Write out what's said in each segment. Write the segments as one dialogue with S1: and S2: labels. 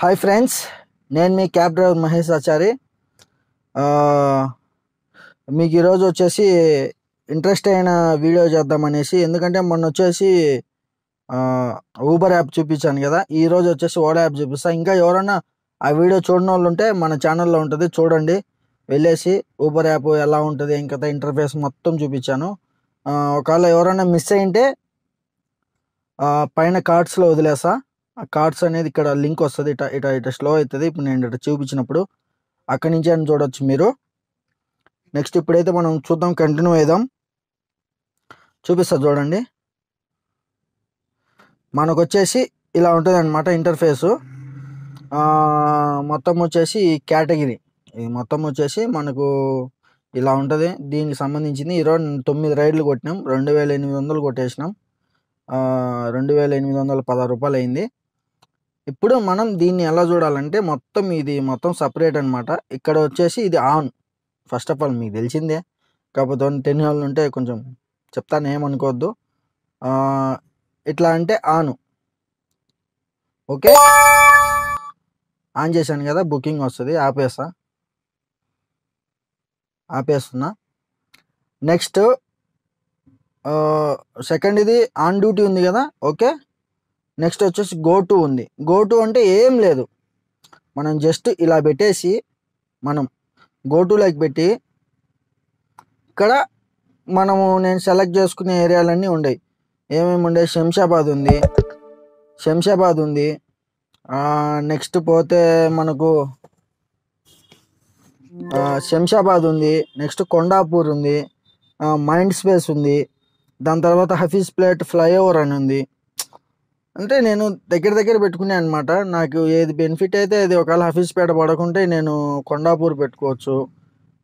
S1: Hi friends నేను మీ cab driver Mahesh Achari. మీకు ఈరోజు వచ్చేసి ఇంట్రెస్ట్ అయిన వీడియో చేద్దామనేసి ఎందుకంటే మొన్న వచ్చేసి ఊబర్ యాప్ చూపించాను కదా. ఈరోజు వచ్చేసి ఓలా యాప్ చూపిస్తా. ఇంకా ఎవరైనా ఆ వీడియో చూడని వాళ్ళు ఉంటే మన ఛానల్లో ఉంటుంది చూడండి. వెళ్ళేసి ఊబర్ యాప్ ఎలా ఉంటుంది ఇంకా ఇంటర్ఫేస్ మొత్తం చూపించాను. ఒకవేళ ఎవరైనా మిస్ అయింటే పైన కార్డ్స్లో వదిలేసా. ఆ కార్డ్స్ అనేది ఇక్కడ లింక్ వస్తుంది. ఇట ఇట ఇట స్లో అవుతుంది. ఇప్పుడు నేను ఇట చూపించినప్పుడు అక్కడి నుంచి అని చూడవచ్చు మీరు. నెక్స్ట్ ఇప్పుడైతే మనం చూద్దాం కంటిన్యూ అయిదాం చూపిస్తా చూడండి. మనకు వచ్చేసి ఇలా ఉంటుంది అనమాట ఇంటర్ఫేసు మొత్తం వచ్చేసి కేటగిరీ ఇది మొత్తం వచ్చేసి మనకు ఇలా ఉంటుంది. దీనికి సంబంధించింది ఈరోజు తొమ్మిది రైడ్లు కొట్టినాం. రెండు వేల ఎనిమిది వందలు కొట్టేసినాం. రెండు వేల ఎనిమిది వందల పదహారు రూపాయలు అయింది. ఇప్పుడు మనం దీన్ని ఎలా చూడాలంటే మొత్తం ఇది మొత్తం సపరేట్ అనమాట ఇక్కడ వచ్చేసి ఇది ఆన్ ఫస్ట్ ఆఫ్ ఆల్ మీకు తెలిసిందే. కాకపోతే టెన్ వాళ్ళు ఉంటే కొంచెం చెప్తాను ఏమనుకోవద్దు. ఎట్లా ఇట్లా అంటే ఆన్ ఓకే? ఆన్ చేశాను కదా బుకింగ్ వస్తుంది ఆపేస్తా. ఆపేస్తున్నా. నెక్స్ట్ సెకండ్ ఇది ఆన్ డ్యూటీ ఉంది కదా ఓకే? నెక్స్ట్ వచ్చేసి గో టు ఉంది. గో టు అంటే ఏం లేదు. మనం జస్ట్ ఇలా పెట్టేసి మనం గో లైక్ పెట్టి ఇక్కడ మనము నేను సెలెక్ట్ చేసుకునే ఏరియాలన్నీ ఉండేవి ఏమేమి ఉండే? శంషాబాద్ ఉంది. శంషాబాద్ ఉంది. నెక్స్ట్ పోతే మనకు శంషాబాద్ ఉంది. నెక్స్ట్ కొండాపూర్ ఉంది. మైండ్ స్పేస్ ఉంది. దాని తర్వాత హఫీజ్ ప్లేట్ ఫ్లైఓవర్ అని ఉంది. అంటే నేను దగ్గర దగ్గర పెట్టుకునే అనమాట నాకు ఏది బెనిఫిట్ అయితే అది ఒకవేళ హఫీజ్పేట పడకుంటే నేను కొండాపూర్ పెట్టుకోవచ్చు.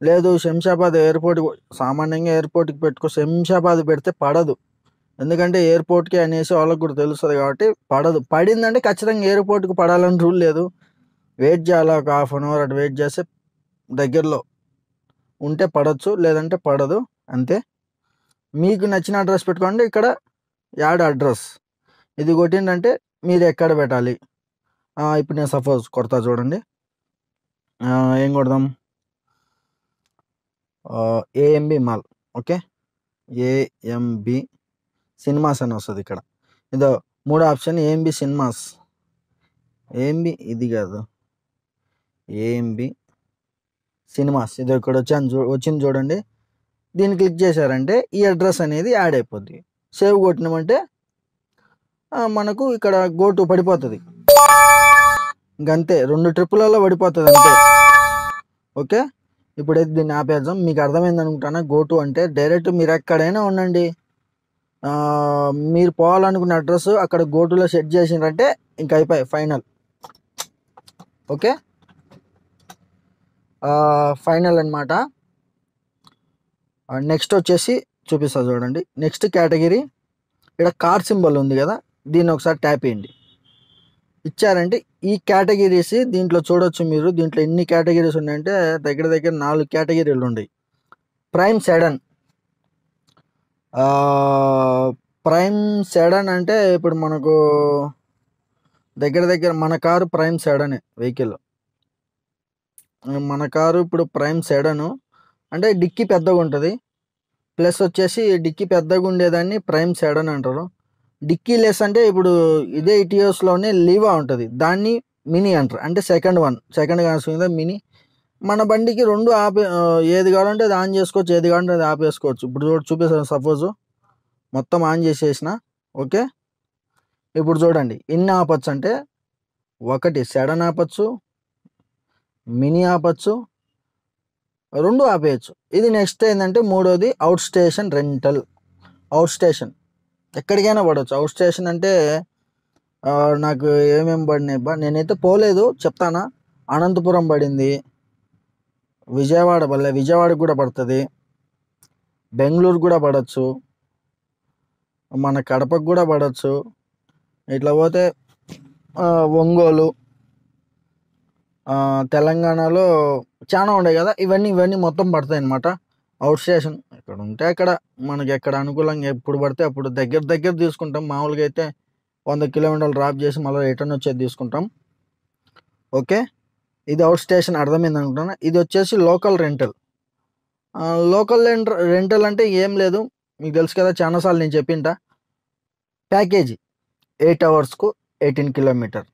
S1: లేదు శంషాబాద్ ఎయిర్పోర్ట్ సామాన్యంగా ఎయిర్పోర్ట్కి పెట్టుకో శంషాబాద్ పెడితే పడదు. ఎందుకంటే ఎయిర్పోర్ట్కి అనేసి వాళ్ళకి కూడా తెలుస్తుంది కాబట్టి పడదు. పడిందంటే ఖచ్చితంగా ఎయిర్పోర్ట్కి పడాలని రూల్ లేదు. వెయిట్ చేయాలి ఒక హాఫ్ అన్ అవర్ అటు వెయిట్ చేస్తే దగ్గరలో ఉంటే పడవచ్చు లేదంటే పడదు. అంతే. మీకు నచ్చిన అడ్రస్ పెట్టుకోండి. ఇక్కడ యాడ్ అడ్రస్ ఇది కొట్టిందంటే మీరు ఎక్కడ పెట్టాలి? ఇప్పుడు నేను సపోజ్ కొడతా చూడండి. ఏం కొడదాం? AMB mall okay? AMB cinemas అని వస్తుంది ఇక్కడ. ఇదో మూడో ఆప్షన్ ఏఎంబి సినిమాస్. ఏఎంబి ఇది కాదు. AMB cinemas. ఇది ఇక్కడ వచ్చాను చూ వచ్చింది చూడండి. దీన్ని క్లిక్ చేశారంటే ఈ అడ్రస్ అనేది యాడ్ అయిపోద్ది. సేవ్ కొట్టినామంటే మనకు ఇక్కడ గోటు పడిపోతుంది. ఇంకంతే రెండు ట్రిప్పులలో పడిపోతుంది అంతే. ఓకే? ఇప్పుడైతే దీన్ని ఆపేద్దాం. మీకు అర్థమైంది అనుకుంటానా? గోటు అంటే డైరెక్ట్ మీరు ఎక్కడైనా ఉండండి. మీరు పోవాలనుకున్న అడ్రస్ అక్కడ గోటులో సెట్ చేసినారంటే ఇంక అయిపోయి ఫైనల్. ఓకే? ఫైనల్ అనమాట నెక్స్ట్ వచ్చేసి చూపిస్తా చూడండి. Next category. ఇక్కడ కార్ సింబల్ ఉంది కదా? దీన్ని ఒకసారి ట్యాప్ వేయండి ఇచ్చారంటే ఈ కేటగిరీస్ దీంట్లో చూడొచ్చు మీరు. దీంట్లో ఎన్ని కేటగిరీస్ ఉన్నాయంటే దగ్గర దగ్గర నాలుగు కేటగిరీలు ఉన్నాయి. ప్రైమ్ సెడన్ ప్రైమ్ సెడన్ అంటే ఇప్పుడు మనకు దగ్గర దగ్గర మన కారు ప్రైమ్ సెడనే వెహికల్ మన కారు ఇప్పుడు ప్రైమ్ సెడను అంటే డిక్కీ పెద్దగా ఉంటుంది ప్లస్ వచ్చేసి డిక్కీ పెద్దగా ఉండేదాన్ని ప్రైమ్ సెడన్ అంటారు. డిక్కీ లెస్ అంటే ఇప్పుడు ఇదే ఇటియోస్లోనే లీవా ఉంటుంది. దాన్ని మినీ అంటారు. అంటే సెకండ్ వన్. సెకండ్ కాల్సిన మినీ. మన బండికి రెండు ఆపే ఏది కావాలంటే అది ఆన్ చేసుకోవచ్చు. ఏది కావాలంటే అది ఆపేసుకోవచ్చు. ఇప్పుడు చూడు చూపిస్తాను సపోజ్. మొత్తం ఆన్ చేసేసిన. ఓకే? ఇప్పుడు చూడండి. ఎన్ని ఆపచ్చు అంటే ఒకటి సెడన్ ఆపచ్చు మినీ ఆపచ్చు రెండు ఆపేయచ్చు. ఇది నెక్స్ట్ ఏంటంటే మూడోది out station rental. Out station. ఎక్కడికైనా పడవచ్చు అవుట్ స్టేషన్ అంటే నాకు ఏమేమి పడినాయి బా నేనైతే పోలేదు చెప్తానా. అనంతపురం పడింది. విజయవాడ పడలే విజయవాడకు కూడా పడుతుంది. బెంగళూరు కూడా పడవచ్చు మన కడపకు కూడా పడవచ్చు ఇట్లా పోతే ఒంగోలు తెలంగాణలో చాలా ఉన్నాయి కదా. ఇవన్నీ ఇవన్నీ మొత్తం పడతాయి అన్నమాట అవుట్ స్టేషన్ ఎక్కడ ఉంటే అక్కడ. మనకి ఎక్కడ అనుకూలంగా ఎప్పుడు పడితే అప్పుడు దగ్గర దగ్గర తీసుకుంటాం. మామూలుగా అయితే వంద కిలోమీటర్లు డ్రాప్ చేసి మళ్ళీ రిటర్న్ వచ్చేది తీసుకుంటాం. ఓకే? ఇది అవుట్ స్టేషన్ అర్థమైంది అనుకుంటున్నా. ఇది వచ్చేసి లోకల్ రెంటల్. లోకల్ రెంటల్ అంటే ఏం లేదు. మీకు తెలుసు కదా చాలాసార్లు నేను చెప్పింట package. Eight అవర్స్కు eighteen kilometer.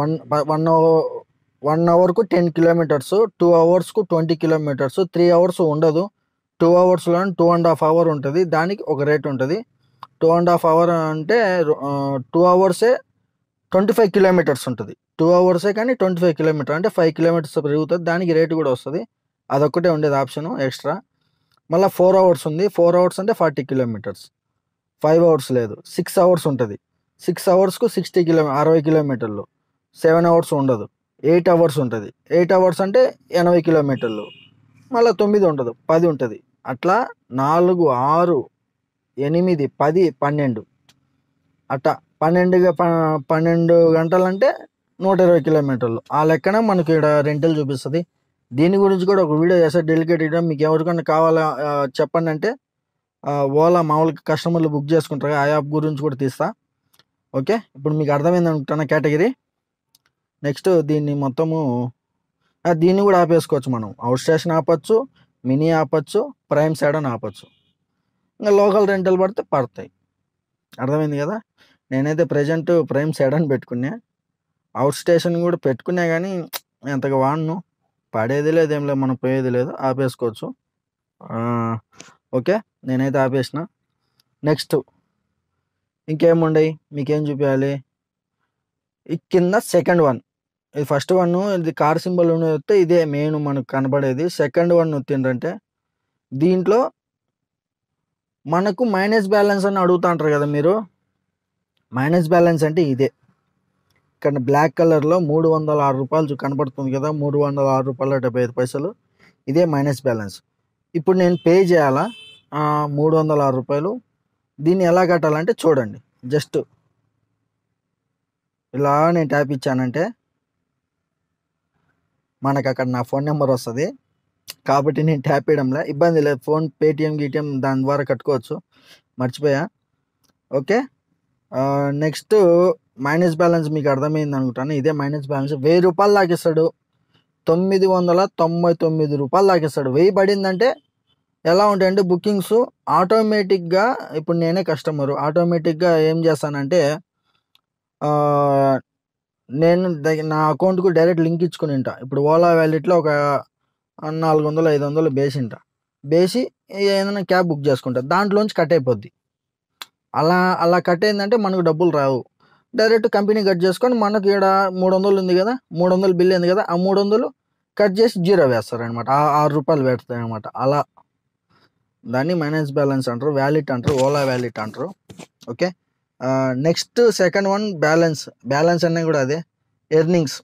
S1: One one hour one అవర్కు ten kilometers two అవర్స్కు ట్వంటీ కిలోమీటర్స్ త్రీ అవర్స్ ఉండదు. టూ అవర్స్లో టూ అండ్ హాఫ్ అవర్ ఉంటుంది. దానికి ఒక రేట్ ఉంటుంది. టూ అండ్ హాఫ్ అవర్ అంటే టూ అవర్సే ట్వంటీ ఫైవ్ కిలోమీటర్స్ ఉంటుంది. టూ అవర్సే కానీ ట్వంటీ ఫైవ్ కిలోమీటర్ అంటే ఫైవ్ కిలోమీటర్స్ పెరుగుతుంది. దానికి రేటు కూడా వస్తుంది. అదొక్కటే ఉండేది ఆప్షన్ ఎక్స్ట్రా. మళ్ళీ ఫోర్ అవర్స్ ఉంది. ఫోర్ అవర్స్ అంటే ఫార్టీ కిలోమీటర్స్. ఫైవ్ అవర్స్ లేదు. సిక్స్ అవర్స్ ఉంటుంది. సిక్స్ అవర్స్కు సిక్స్టీ కిలో అరవై కిలోమీటర్లు. సెవెన్ అవర్స్ ఉండదు. ఎయిట్ అవర్స్ ఉంటుంది. ఎయిట్ అవర్స్ అంటే ఎనభై కిలోమీటర్లు. మళ్ళీ తొమ్మిది ఉండదు పది ఉంటుంది. అట్లా నాలుగు ఆరు ఎనిమిది పది పన్నెండు. అట్లా పన్నెండుగా ప- పన్నెండు గంటలంటే నూట ఇరవై కిలోమీటర్లు. ఆ లెక్కన మనకి ఇక్కడ రెంటల్ చూపిస్తుంది. దీని గురించి కూడా ఒక వీడియో చేస్తే డెలికేట్ మీకు ఎవరికైనా కావాలా చెప్పండి అంటే ఓలా మామూలుగా కస్టమర్లు బుక్ చేసుకుంటారు. ఆ యాప్ గురించి కూడా తీస్తా. ఓకే? ఇప్పుడు మీకు అర్థమైంది అనుకుంటున్న కేటగిరీ. నెక్స్ట్ దీన్ని మొత్తము దీన్ని కూడా ఆపేసుకోవచ్చు మనం. అవుట్ స్టేషన్ ఆపచ్చు మినీ ఆపచ్చు ప్రైమ్ సైడ్ అని ఆపచ్చు. ఇంకా లోకల్ రెంటల్ పడితే పడతాయి. అర్థమైంది కదా? నేనైతే ప్రజెంట్ ప్రైమ్ సైడ్ అని పెట్టుకున్నా. అవుట్ స్టేషన్ కూడా పెట్టుకున్నా కానీ ఎంతగా వాడను. పడేది లేదు ఏం లేదు మనం పోయేది లేదు ఆపేసుకోవచ్చు. ఓకే నేనైతే ఆపేసిన. నెక్స్ట్ ఇంకేముండయి? మీకేం చూపించాలి ఈ కింద సెకండ్ వన్ ఇది ఫస్ట్ వన్ ఇది కార్ సింబల్ వస్తే ఇదే మెయిన్ మనకు కనబడేది. సెకండ్ వన్ వచ్చిందంటే దీంట్లో మనకు మైనస్ బ్యాలెన్స్ అని అడుగుతా అంటారు కదా మీరు. మైనస్ బ్యాలెన్స్ అంటే ఇదే. ఇక్కడ బ్లాక్ కలర్లో మూడు వందల ఆరు రూపాయలు కనబడుతుంది కదా మూడు వందల ఆరు రూపాయల డెబ్బై ఐదు పైసలు. ఇదే మైనస్ బ్యాలెన్స్. ఇప్పుడు నేను పే చేయాలా? మూడు వందల ఆరు రూపాయలు. దీన్ని ఎలా కట్టాలంటే చూడండి. జస్ట్ ఇలా నేను ట్యాప్ ఇచ్చానంటే మనకు అక్కడ నా ఫోన్ నెంబర్ వస్తుంది. కాబట్టి నేను ట్యాప్ వేయడంలే ఇబ్బంది లేదు. ఫోన్ పేటిఎం గీటిఎం దాని ద్వారా కట్టుకోవచ్చు. మర్చిపోయా? ఓకే. నెక్స్ట్ మైనస్ బ్యాలెన్స్ మీకు అర్థమైంది అనుకుంటాను. ఇదే మైనస్ బ్యాలెన్స్. వెయ్యి రూపాయలు దాకిస్తాడు తొమ్మిది వందల తొంభై తొమ్మిది రూపాయలు లాగేస్తాడు. వెయ్యి పడిందంటే ఎలా ఉంటాయంటే బుకింగ్స్ ఆటోమేటిక్గా ఇప్పుడు నేనే కస్టమరు. ఆటోమేటిక్గా ఏం చేస్తానంటే నేను నా అకౌంట్కు డైరెక్ట్ లింక్ ఇచ్చుకుని ఉంటా ఇప్పుడు ఓలా వ్యాలెట్లో ఒక నాలుగు వందలు ఐదు వందలు బేసింటా. బేసి ఏదైనా క్యాబ్ బుక్ చేసుకుంటా. దాంట్లోంచి కట్ అయిపోద్ది. అలా అలా కట్ అయిందంటే మనకు డబ్బులు రావు. డైరెక్ట్ కంపెనీ కట్ చేసుకొని మనకు ఇక్కడ మూడు వందలు ఉంది కదా మూడు వందలు బిల్ ఉంది కదా ఆ మూడు వందలు కట్ చేసి జీరో వేస్తారనమాట ఆరు రూపాయలు పెడతాయి అనమాట అలా. దాన్ని మైనస్ బ్యాలెన్స్ అంటారు వ్యాలిట్ అంటారు ఓలా వ్యాలిట్ అంటారు. Okay? Next second one balance balance అనే కూడా అదే. ఎర్నింగ్స్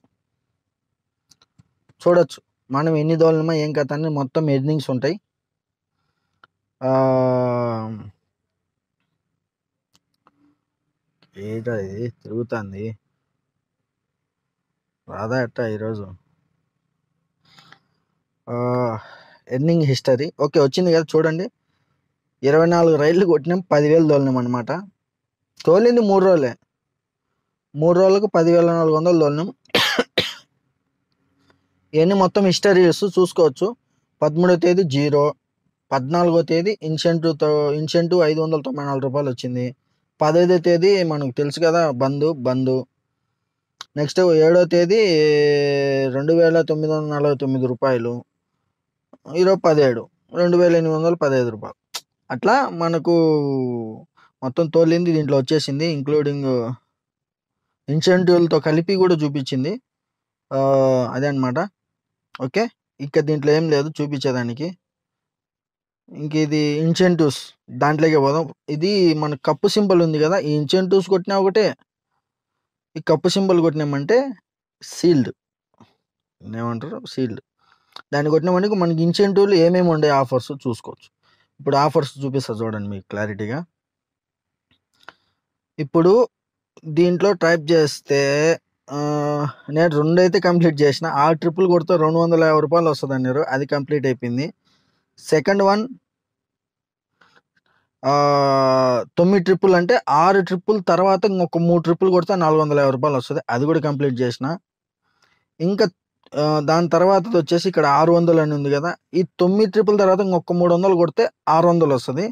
S1: చూడొచ్చు. మనం ఎన్ని దోలమా ఏం కథ అని మొత్తం ఎర్నింగ్స్ ఉంటాయి. ఆ, ఇది? తిరుగుతుంది. రాదా ఎట్టా ఈరోజు? ఎర్నింగ్ హిస్టరీ ఓకే వచ్చింది కదా చూడండి. ఇరవై నాలుగు రైళ్ళు కొట్టినాం పదివేలు దోళనం అనమాట తోలింది మూడు రోజులే. మూడు రోజులకు పదివేల నాలుగు వందలు తోలినాం. ఇవన్నీ మొత్తం హిస్టరీ చూసుకోవచ్చు. పదమూడో తేదీ జీరో పద్నాలుగో తేదీ ఇన్సెంటివ్తో ఇన్సెంటివ్ ఐదు వందల తొంభై నాలుగు రూపాయలు వచ్చింది. పదహైదో తేదీ మనకు తెలుసు కదా బంధు బంధు. నెక్స్ట్ ఏడో తేదీ రెండు వేల తొమ్మిది వందల నలభై తొమ్మిది రూపాయలు. ఈరోజు పదిహేడు రెండు వేల ఎనిమిది వందల పదహైదు రూపాయలు. అట్లా మనకు మొత్తం తోలింది దీంట్లో వచ్చేసింది ఇంక్లూడింగ్ ఇన్సెంటివ్లతో uh, కలిపి కూడా చూపించింది. అదే అనమాట ఓకే? ఇంకా దీంట్లో ఏం లేదు చూపించేదానికి. ఇంక ఇది ఇన్సెంటివ్స్ దాంట్లోకే పోదాం. ఇది మన కప్పు సింబల్ ఉంది కదా ఈ ఇన్సెంటివ్స్ కొట్టినా ఒకటే. ఈ కప్పు సింబల్ కొట్టినామంటే సీల్డ్ ఏమంటారు? సీల్డ్ దాన్ని కొట్టినామంటే మనకి ఇన్సెంటివ్లు ఏమేమి ఉండే ఆఫర్స్ చూసుకోవచ్చు. ఇప్పుడు ఆఫర్స్ చూపిస్తా చూడండి మీకు క్లారిటీగా ఇప్పుడు దీంట్లో టైప్ చేస్తే నేను రెండు అయితే కంప్లీట్ చేసిన. ఆ ట్రిపుల్ కొడితే రెండు వందల యాభై రూపాయలు వస్తుంది అన్నారు అది కంప్లీట్ అయిపోయింది. సెకండ్ వన్ తొమ్మిది ట్రిప్పులు అంటే ఆరు ట్రిప్పుల తర్వాత ఇంకొక మూడు ట్రిప్పులు కొడితే నాలుగు వందల యాభై రూపాయలు వస్తుంది. అది కూడా కంప్లీట్ చేసిన. ఇంకా దాని తర్వాత వచ్చేసి ఇక్కడ 600 అని ఉంది కదా. ఈ తొమ్మిది ట్రిప్పుల తర్వాత ఇంకొక 300 కొడితే ఆరు వందలు వస్తుంది.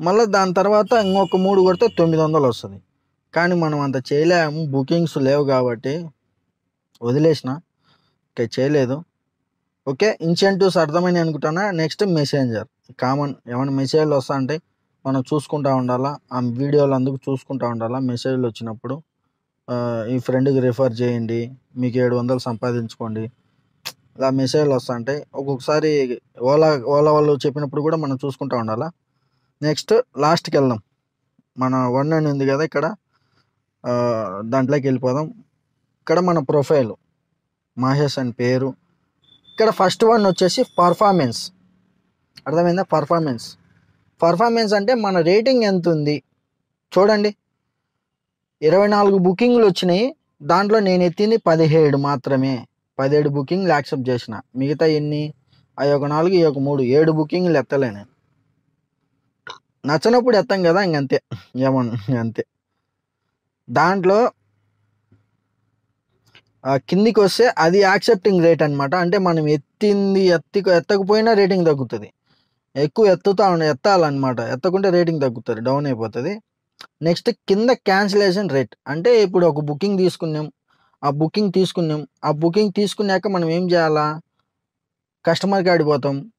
S1: మళ్ళీ దాని తర్వాత ఇంకొక మూడు కొడితే తొమ్మిది వందలు వస్తుంది కానీ మనం అంత చేయలేము. బుకింగ్స్ లేవు కాబట్టి వదిలేసిన. ఓకే చేయలేదు. ఓకే. ఇన్సెంటివ్స్ అర్థమైనవి అనుకుంటానా. నెక్స్ట్ మెసేంజర్ కామన్ ఏమైనా మెసేజ్‌లు వస్తా మనం చూసుకుంటా ఉండాలా. ఆ వీడియోలు అందుకు చూసుకుంటా ఉండాలా. మెసేజ్లు వచ్చినప్పుడు ఈ ఫ్రెండ్‌కి రిఫర్ చేయండి. మీకు 700 సంపాదించుకోండి. ఇలా మెసేజ్‌లు వస్తా ఉంటాయి. ఒక్కొక్కసారి ఓలా ఓలా వాళ్ళు చెప్పినప్పుడు కూడా మనం చూసుకుంటా ఉండాలా. నెక్స్ట్ లాస్ట్కి వెళ్దాం మన వన్ అని ఉంది కదా ఇక్కడ దాంట్లోకి వెళ్ళిపోదాం ఇక్కడ మన ప్రొఫైల్. మహేష్ అని పేరు. ఇక్కడ ఫస్ట్ వన్ వచ్చేసి పర్ఫార్మెన్స్. అర్థమైందా? పర్ఫార్మెన్స్. పర్ఫార్మెన్స్ అంటే మన రేటింగ్ ఎంత ఉంది చూడండి. ఇరవై నాలుగు బుకింగ్లు వచ్చినాయి దాంట్లో నేను ఎత్తింది పదిహేడు మాత్రమే. 17 బుకింగ్‌లు యాక్సెప్ట్ చేసిన. మిగతా ఎన్ని? ఆ నాలుగు ఈ ఒక మూడు ఏడు బుకింగ్‌లు ఎత్తలే నేను. నచ్చనప్పుడు ఎత్తాం కదా ఇంకంతే ఏమన్నా అంతే. దాంట్లో కిందికి వస్తే అది యాక్సెప్టింగ్ రేట్ అనమాట. అంటే మనం ఎత్తింది ఎత్తి ఎత్తకపోయినా రేటింగ్ తగ్గుతుంది ఎక్కువ ఎత్తుతా ఎత్తాలన్నమాట. ఎత్తకుంటే రేటింగ్ తగ్గుతుంది డౌన్ అయిపోతుంది నెక్స్ట్ కింద క్యాన్సిలేషన్ రేట్. అంటే ఇప్పుడు ఒక బుకింగ్ తీసుకున్నాం. ఆ బుకింగ్ తీసుకున్నాం. ఆ బుకింగ్ తీసుకున్నాక మనం ఏం చేయాలా? కస్టమర్ ఆడిపోతాం పోతాం.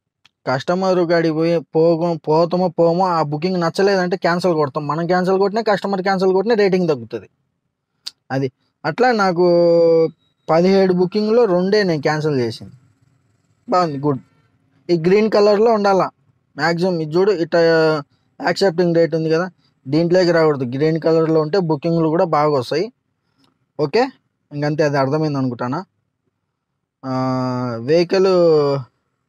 S1: కస్టమర్ కాడికి పోయి పోగం పోతామో పోమో ఆ బుకింగ్ నచ్చలేదంటే క్యాన్సిల్ కొడతాం. మనం క్యాన్సిల్ కొట్టినా కస్టమర్ క్యాన్సిల్ కొట్టినా రేటింగ్ తగ్గుతుంది అది. అట్లా నాకు 17 బుకింగ్‌లో రెండే నేను క్యాన్సిల్ చేసింది. బాగుంది గుడ్. ఈ గ్రీన్ కలర్‌లో ఉండాలా మ్యాక్సిమం ఇది చూడు ఇట్టా యాక్సెప్టింగ్ రేట్ ఉంది కదా దీంట్లోకి రాకూడదు. గ్రీన్ కలర్‌లో ఉంటే బుకింగ్‌లు కూడా బాగా వస్తాయి ఓకే. ఇంకంతే అది అర్థమైంది అనుకుంటానా. వెహికల్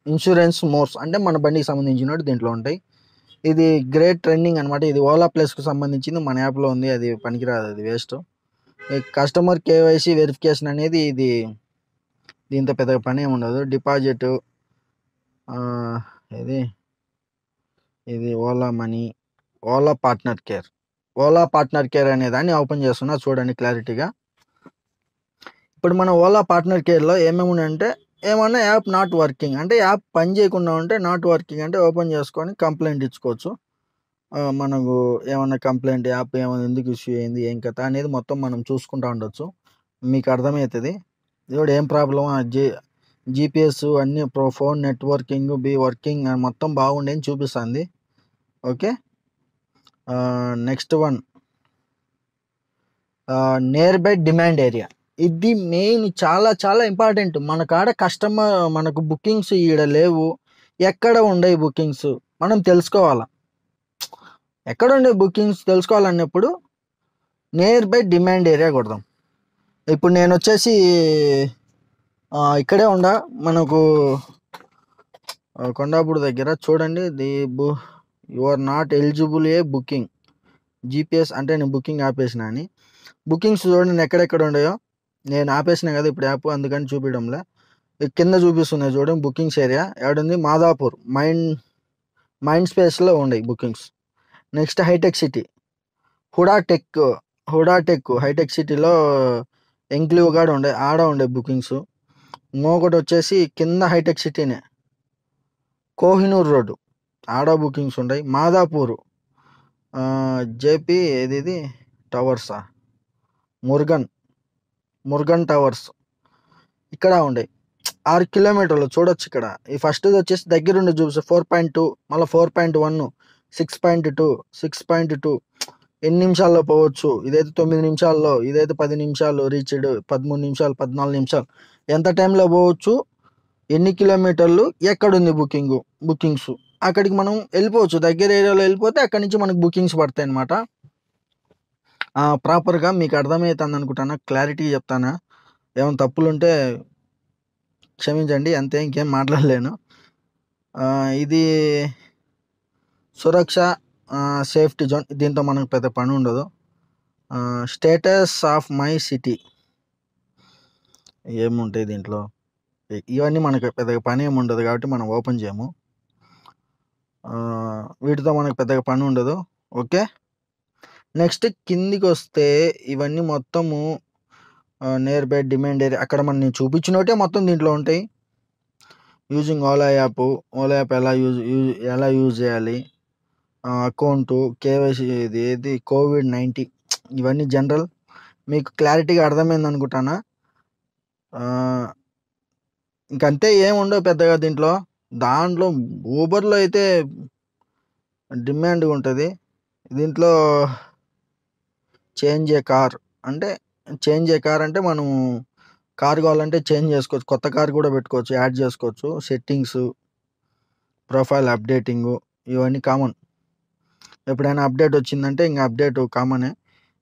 S1: ఇన్సూరెన్స్ మోర్స్ అంటే మన బండికి సంబంధించినట్టు దీంట్లో ఉంటాయి. ఇది గ్రేట్ ట్రెండింగ్ అనమాట. ఇది ఓలా ప్లస్‌కి సంబంధించింది. మన యాప్‌లో ఉంది. అది పనికిరాదు అది వేస్ట్. కస్టమర్ కేవైసీ వెరిఫికేషన్ అనేది ఇది దీంతో పెద్దగా పనేమి ఉండదు. డిపాజిట్ ఇది ఇది Ola money, Ola partner care. Ola partner care అనే దాన్ని ఓపెన్ చేస్తున్నా చూడండి క్లారిటీగా. ఇప్పుడు మన ఓలా పార్ట్నర్ కేర్‌లో ఏమేమి ఉన్నాయంటే ఏమన్నా యాప్ నాట్ వర్కింగ్ అంటే యాప్ పని చేయకుండా ఉంటే నాట్ వర్కింగ్ అంటే ఓపెన్ చేసుకొని కంప్లైంట్ ఇచ్చుకోవచ్చు. మనకు ఏమన్నా కంప్లైంట్ యాప్ ఏమైనా ఎందుకు ఇష్యూ అయింది? ఏం కథ? అనేది మొత్తం మనం చూసుకుంటా ఉండొచ్చు. మీకు అర్థమవుతుంది ఇది ఏం ప్రాబ్లమ్ జీ జీపీఎస్ అన్ని pro phone networking B working మొత్తం బాగుండే అని చూపిస్తుంది okay. Next one nearby demand area. ఇది మెయిన్ చాలా చాలా ఇంపార్టెంట్. మన కాడ కస్టమర్ మనకు బుకింగ్స్ ఈడ లేవు. ఎక్కడ ఉండయి బుకింగ్స్ మనం తెలుసుకోవాలా. ఎక్కడ ఉండే బుకింగ్స్ తెలుసుకోవాలన్నప్పుడు నియర్ బై డిమాండ్ ఏరియా కొడదాం. ఇప్పుడు నేను వచ్చేసి ఇక్కడే ఉండ మనకు కొండాపూడి దగ్గర చూడండి ది బు you are not eligible a booking. GPS అంటే నేను బుకింగ్ ఆపేసిన అని. బుకింగ్స్ చూడండి ఎక్కడెక్కడ ఉన్నాయో. నేను ఆపేసినా కదా ఇప్పుడు యాప్ అందుకని చూపియడంలే. కింద చూపిస్తున్నాయి చూడండి బుకింగ్స్ ఏరియా. ఏడుంది మాదాపూర్ మైండ్ మైండ్ స్పేస్‌లో ఉన్నాయి bookings. Next hitech city. HUDA tech HUDA tech hitech సిటీలో ఎంక్లీవ్ కాడ ఉండే ఆడ ఉండే బుకింగ్స్. ఇంకొకటి వచ్చేసి కింద హైటెక్ సిటీనే. కోహినూర్ రోడ్డు ఆడ బుకింగ్స్ ఉంటాయి. మాదాపూర్ ఆహ్, జేపీ ఏదిది టవర్సా? మురుగన్. మురుగన్ టవర్స్. ఇక్కడ ఉండే ఆరు కిలోమీటర్లు చూడొచ్చు ఇక్కడ. ఈ ఫస్ట్‌ది వచ్చేసి దగ్గరుండి చూపిస్తే ఫోర్ పాయింట్ టూ మళ్ళీ four point one six point two six point two ఎన్ని నిమిషాల్లో పోవచ్చు. ఇదైతే తొమ్మిది నిమిషాల్లో, ఇదైతే పది నిమిషాలు రీచ్‌డ్ 13 నిమిషాలు, 14 నిమిషాలు. ఎంత టైంలో పోవచ్చు? ఎన్ని కిలోమీటర్లు? ఎక్కడుంది బుకింగు? బుకింగ్స్. అక్కడికి మనం వెళ్ళిపోవచ్చు దగ్గర ఏరియాలో వెళ్ళిపోతే అక్కడి నుంచి మనకు బుకింగ్స్ పడతాయన్నమాట. ఆ! ప్రాపర్‌గా మీకు అర్థమవుతుంది అనుకుంటాను. క్లారిటీ చెప్తాను. ఏమైనా తప్పులుంటే క్షమించండి. అంతే ఇంకేం మాట్లాడలేను. ఇది సురక్ష సేఫ్టీ జోన్ దీంతో మనకు పెద్ద పని ఉండదు. Status of my city. ఏముంటాయి దీంట్లో? ఇవన్నీ మనకు పెద్దగా పనేమి ఉండదు కాబట్టి మనం ఓపెన్ చేయము. వీటితో మనకు పెద్దగా పని ఉండదు ఓకే నెక్స్ట్ కిందికి వస్తే ఇవన్నీ మొత్తము నియర్ బై డిమాండ్ ఏరియా అక్కడ మనం నేను చూపించినట్టే మొత్తం దీంట్లో ఉంటాయి. Using Ola app Ola app ఎలా యూజ్ యూజ్ ఎలా యూజ్ చేయాలి? అకౌంటు కేవైసీ ఇది ఏది? కోవిడ్ నైంటీ ఇవన్నీ జనరల్ మీకు క్లారిటీగా అర్థమైంది అనుకుంటానా? ఇంకంతే ఏముండవు పెద్దగా దీంట్లో. దాంట్లో ఊబర్లో అయితే డిమాండ్గా ఉంటుంది. దీంట్లో చేంజ్ ఏ కార్. అంటే చేంజ్ ఏ కార్ అంటే మనం కార్ కావాలంటే చేంజ్ చేసుకోవచ్చు. కొత్త కార్ కూడా పెట్టుకోవచ్చు. యాడ్ చేసుకోవచ్చు. సెట్టింగ్స్ ప్రొఫైల్ అప్డేటింగ్ ఇవన్నీ కామన్. ఎప్పుడైనా అప్డేట్ వచ్చిందంటే ఇంకా అప్డేట్ కామనే.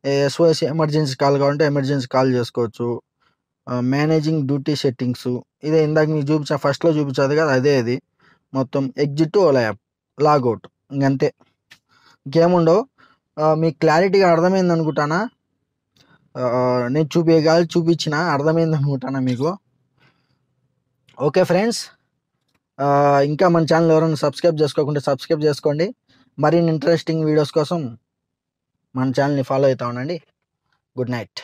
S1: ఎస్ఓఎస్ ఎమర్జెన్సీ కాల్ కావాలంటే ఎమర్జెన్సీ కాల్ చేసుకోవచ్చు. Managing duty settings. ఇదే ఇందాక మీకు చూపించా ఫస్ట్లో చూపించదు కదా అదే ఇది మొత్తం ఎగ్జిట్ ఓలా యాప్. లాగౌట్. ఇంకంతే. ఇంకేముండవు? మీకు క్లారిటీగా అర్థమైంది అనుకుంటానా ఆ, నేను చూపించగల చూపించిన అర్థమైంది అనుకుంటానా మీకు? Okay friends. ఇంకా మన ఛానల్ ఎవరైనా సబ్స్క్రైబ్ చేసుకోకుంటే సబ్స్క్రైబ్ చేసుకోండి. మరిన్ని ఇంట్రెస్టింగ్ వీడియోస్ కోసం మన ఛానల్ని ఫాలో అవుతా ఉండండి. Good night.